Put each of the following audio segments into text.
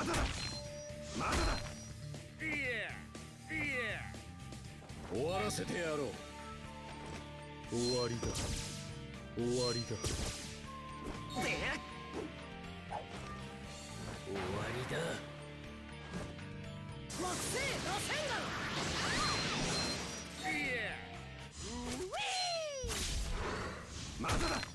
まだだ。まだだいやいや。終わらせてやろう。終わりだ。終わりだ。で終わりだ。惑星螺旋丸いや。ウィまだだ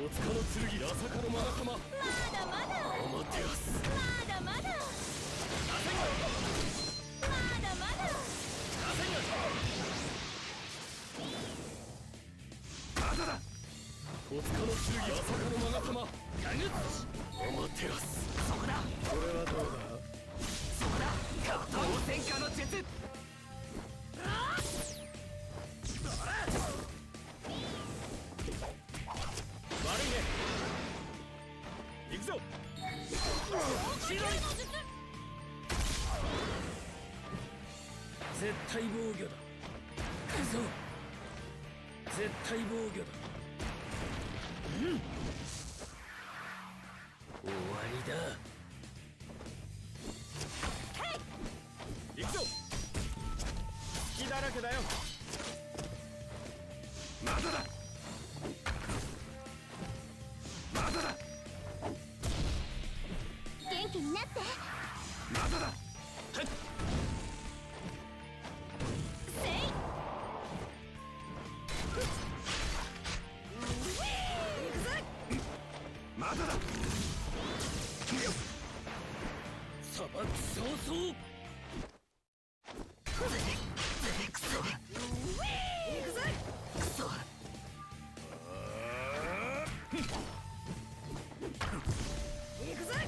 戸塚の剣八坂のマ玉まだまだアマテラスまだまだまだ。戸塚の剣八坂のマ玉ガヌッアマテラスそこだ。これはどうだそこだ格闘戦火の術悪いね行くぞ。絶対防御だ絶対防御だ。終わりだ。行くぞ。隙だらけだよ。まだだ砂漠早々くそ行くぜくそ行くぜ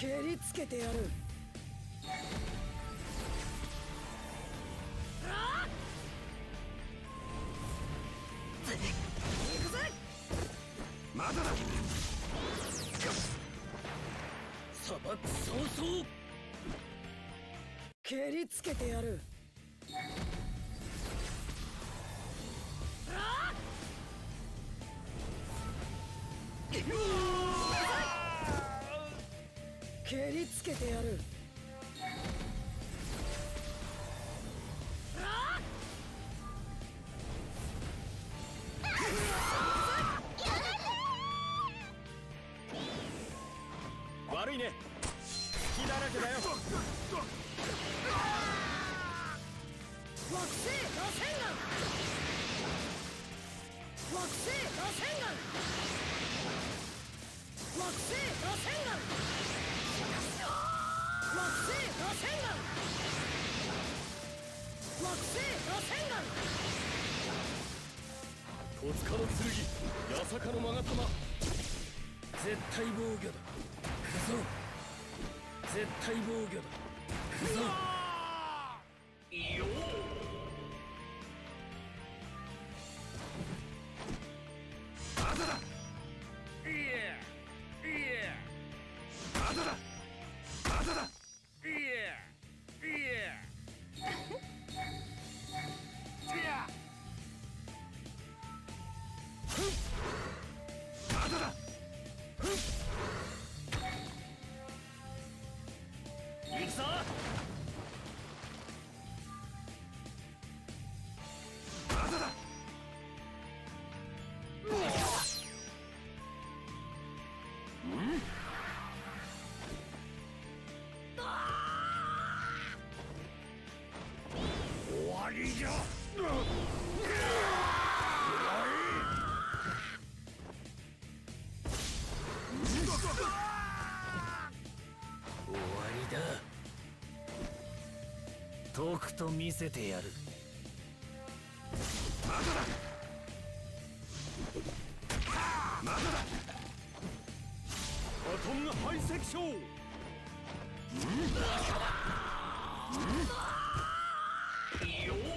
蹴りつけてやる。行くぜまだだ。砂漠早々蹴りつけてやる。蹴りつけてやる。悪いね。隙だらけだよ。惑星螺旋丸惑星螺旋丸惑星螺旋丸惑星螺旋丸惑星螺旋丸戸塚の剣。八坂のマ玉絶対防御だ。絶対防御だ。くぞよまだだいえいえまだだ。まだだ。ぞ。まだ。だ終わりじゃとくと見せてやる。まだだ。まだだ。バトンが排斥しよう、ん、うん、よ